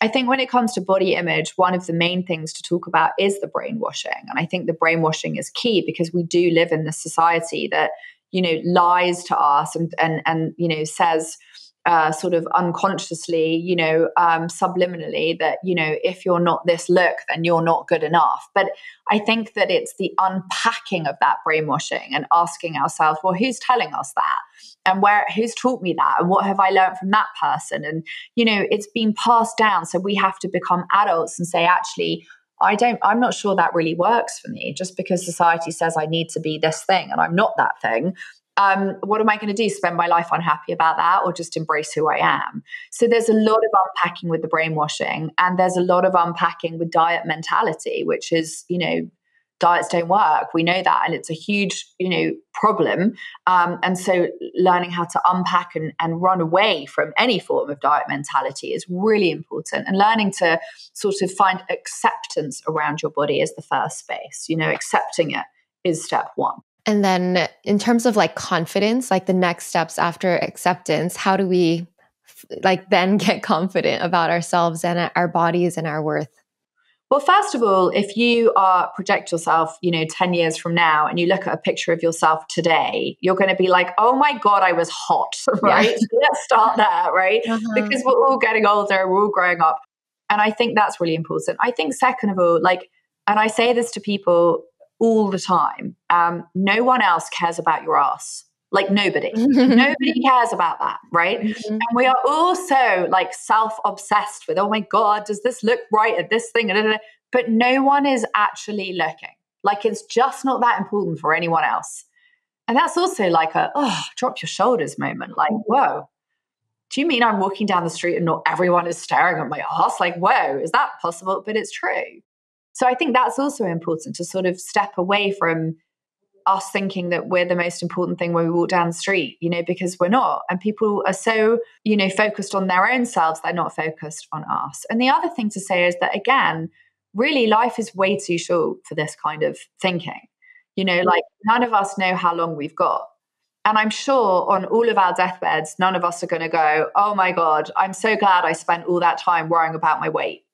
I think when it comes to body image, one of the main things to talk about is the brainwashing. And I think the brainwashing is key because we do live in this society that, you know, lies to us and and and you know says uh, sort of unconsciously, you know, um, subliminally that, you know, if you're not this look, then you're not good enough. But I think that it's the unpacking of that brainwashing and asking ourselves, well, who's telling us that? And where, who's taught me that? And what have I learned from that person? And, you know, it's been passed down. So we have to become adults and say, actually, I don't, I'm not sure that really works for me just because society says I need to be this thing and I'm not that thing um, what am I going to do? Spend my life unhappy about that or just embrace who I am? So there's a lot of unpacking with the brainwashing, and there's a lot of unpacking with diet mentality, which is, you know, diets don't work. We know that, and it's a huge, you know, problem. Um, and so, learning how to unpack and, and run away from any form of diet mentality is really important. And learning to sort of find acceptance around your body is the first space. You know, accepting it is step one. And then in terms of like confidence, like the next steps after acceptance, how do we like then get confident about ourselves and our bodies and our worth? Well, first of all, if you are project yourself, you know, 10 years from now and you look at a picture of yourself today, you're going to be like, oh my God, I was hot, right? Yeah. So let's start there, right? Uh-huh. Because we're all getting older, we're all growing up. And I think that's really important. I think, second of all, like, and I say this to people all the time. Um, no one else cares about your ass. Like nobody. nobody cares about that, right? Mm-hmm. And we are also like self obsessed with, oh my God, does this look right at this thing? But no one is actually looking. Like it's just not that important for anyone else. And that's also like a, oh, drop your shoulders moment. Like, whoa, do you mean I'm walking down the street and not everyone is staring at my ass? Like, whoa, is that possible? But it's true. So I think that's also important to sort of step away from us thinking that we're the most important thing when we walk down the street, you know, because we're not. And people are so, you know, focused on their own selves, they're not focused on us. And the other thing to say is that, again, really life is way too short for this kind of thinking. You know, like none of us know how long we've got. And I'm sure on all of our deathbeds, none of us are going to go, oh my God, I'm so glad I spent all that time worrying about my weight.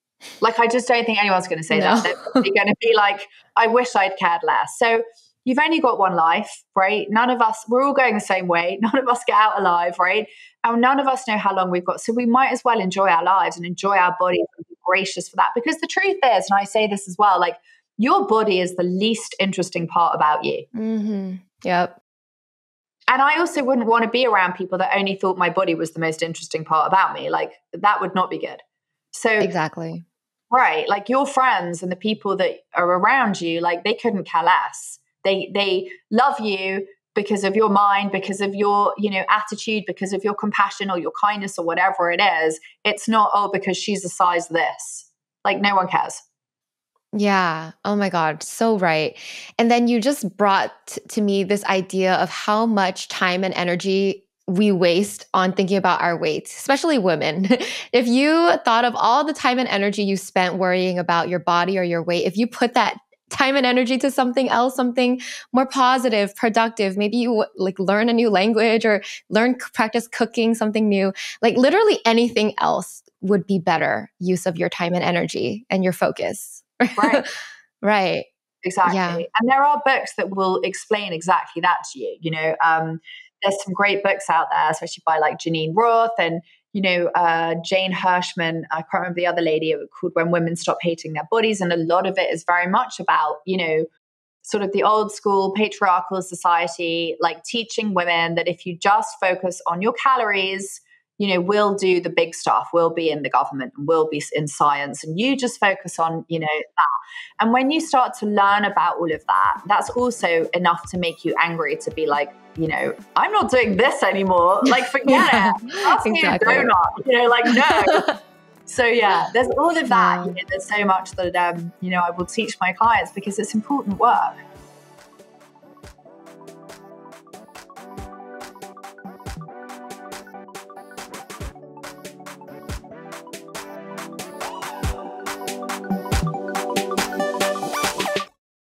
Like, I just don't think anyone's going to say no. that. They're going to be like, I wish I'd cared less. So, you've only got one life, right? None of us, we're all going the same way. None of us get out alive, right? And none of us know how long we've got. So, we might as well enjoy our lives and enjoy our bodies and be gracious for that. Because the truth is, and I say this as well, like, your body is the least interesting part about you. Mm-hmm. Yep. And I also wouldn't want to be around people that only thought my body was the most interesting part about me. Like, that would not be good. So exactly. Right. Like your friends and the people that are around you, like they couldn't care less. They they love you because of your mind, because of your, you know, attitude, because of your compassion or your kindness or whatever it is. It's not, oh, because she's a size this. Like no one cares. Yeah. Oh my God. So right. And then you just brought t- to me this idea of how much time and energy we waste on thinking about our weight, especially women. if you thought of all the time and energy you spent worrying about your body or your weight, if you put that time and energy to something else, something more positive, productive, maybe you like learn a new language or learn practice cooking something new, like literally anything else would be better use of your time and energy and your focus. Right. right. Exactly. Yeah. And there are books that will explain exactly that to you. You know, um, there's some great books out there, especially by like Geneen Roth and you know uh, Jane Hirschman. I can't remember the other lady called "When Women Stop Hating Their Bodies," and a lot of it is very much about you know sort of the old school patriarchal society, like teaching women that if you just focus on your calories you know, we'll do the big stuff. We'll be in the government and we'll be in science. And you just focus on, you know, that. And when you start to learn about all of that, that's also enough to make you angry to be like, you know, I'm not doing this anymore. Like, forget yeah, it. Ask exactly. me a donut. You know, like, no. so yeah, there's all of that. You know, there's so much that um, you know I will teach my clients because it's important work.